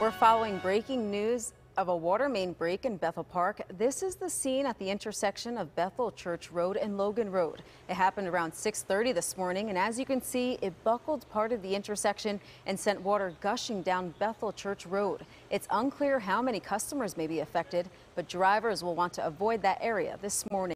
We're following breaking news of a water main break in Bethel Park. This is the scene at the intersection of Bethel Church Road and Logan Road. It happened around 6:30 this morning, and as you can see, it buckled part of the intersection and sent water gushing down Bethel Church Road. It's unclear how many customers may be affected, but drivers will want to avoid that area this morning.